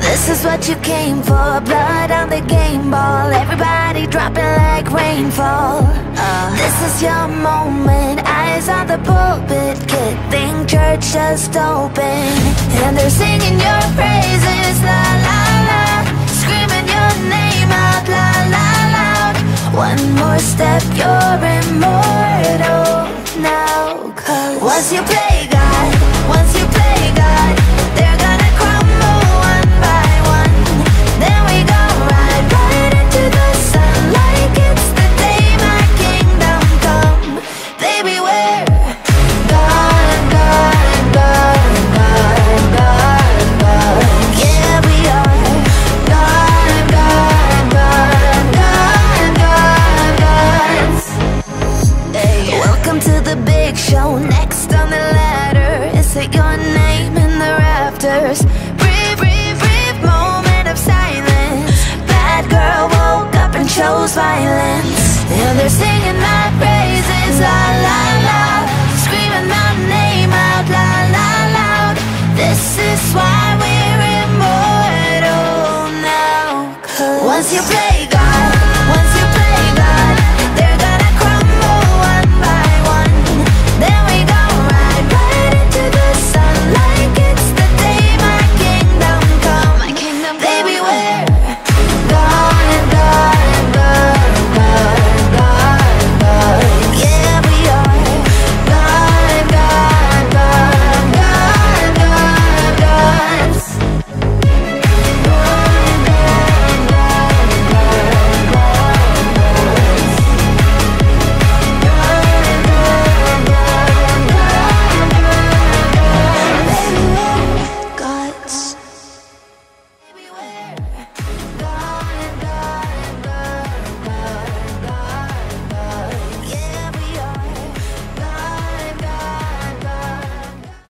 is what you came for Blood on the game ball. Everybody dropping like rainfall. Uh, This is your moment Eyes on the pulpit. Kid think church just opened And they're singing your praises La la la. Screaming your name out La la loud One more step You're immortal now. Cause once you play big show. Next on the ladder is it your name in the rafters. Brief, brief, brief moment of silence. Bad girl woke up and chose violence. And they're singing my praises, la la la. Screaming my name out, la la loud. This is why we're immortal now. 'Cause once you play